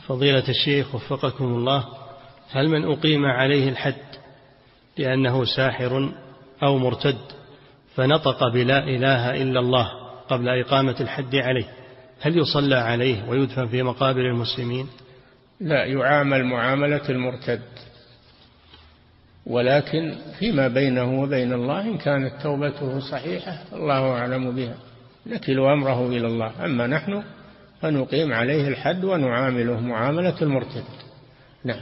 فضيلة الشيخ وفقكم الله هل من أقيم عليه الحد لأنه ساحر أو مرتد فنطق بلا إله إلا الله قبل إقامة الحد عليه؟ هل يصلى عليه ويدفن في مقابر المسلمين؟ لا يعامل معاملة المرتد ولكن فيما بينه وبين الله إن كانت توبته صحيحة الله أعلم بها نكل أمره إلى الله. أما نحن فنقيم عليه الحد ونعامله معاملة المرتد نعم.